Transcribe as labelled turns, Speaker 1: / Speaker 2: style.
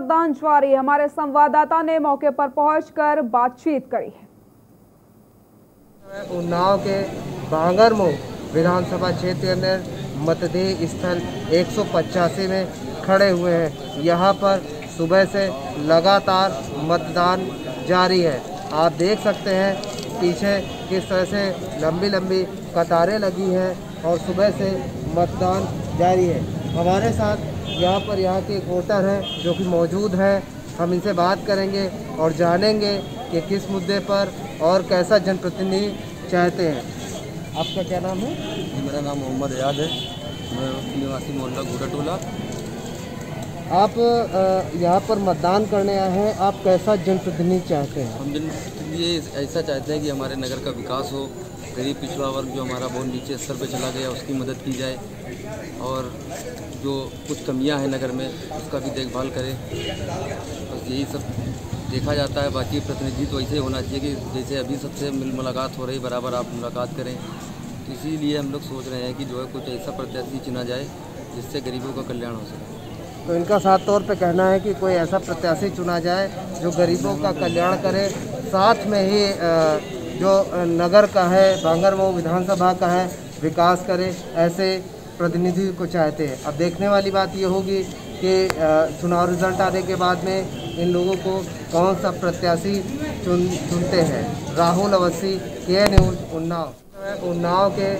Speaker 1: मतदान जारी हमारे संवाददाता ने मौके पर पहुंचकर बातचीत करी
Speaker 2: है। उन्नाव के बांगरमो विधानसभा क्षेत्र अंदर मतदेय स्थल एक सौ पचासी में खड़े हुए हैं। यहाँ पर सुबह से लगातार मतदान जारी है। आप देख सकते हैं, पीछे किस तरह से लंबी लंबी कतारें लगी हैं और सुबह से मतदान जारी है। हमारे साथ यहाँ पर यहाँ के एक वोटर हैं जो कि मौजूद हैं। हम इनसे बात करेंगे और जानेंगे कि किस मुद्दे पर और कैसा जनप्रतिनिधि चाहते हैं। आपका क्या नाम है?
Speaker 3: मेरा नाम मोहम्मद याद है। मैं निवासी मोहल्ला घोड़ा टोला
Speaker 2: आप यहाँ पर मतदान करने आए हैं। आप कैसा जनप्रतिनिधि चाहते हैं?
Speaker 3: हम जनप्रतिनिधि ऐसा चाहते हैं कि हमारे नगर का विकास हो गरीब पिछड़ा वर्ग जो हमारा बहुत नीचे स्तर पर चला गया उसकी मदद की जाए। और जो कुछ कमियाँ हैं नगर में, उसका भी देखभाल करें। बस यही सब देखा जाता है, बाकी प्रतिनिधि तो ऐसे ही होना चाहिए कि जैसे अभी सबसे मिल मुलाकात हो रही बराबर आप मुलाकात करें। तो इसीलिए हम लोग सोच रहे हैं कि जो है कुछ ऐसा प्रत्याशी चुना जाए, जिससे गरीबों का कल्याण हो सके।
Speaker 2: तो इनका साफ़ तौर पे कहना है कि कोई ऐसा प्रत्याशी चुना जाए, जो गरीबों का कल्याण करे। साथ में ही जो नगर का है बांगरमऊ विधानसभा का है, विकास करे, ऐसे प्रतिनिधि को चाहते हैं। अब देखने वाली बात ये होगी कि चुनाव रिज़ल्ट आने के बाद में इन लोगों को कौन सा प्रत्याशी चुन, चुनते हैं। राहुल अवस्थी के न्यूज़, उन्नाव। उन्नाव के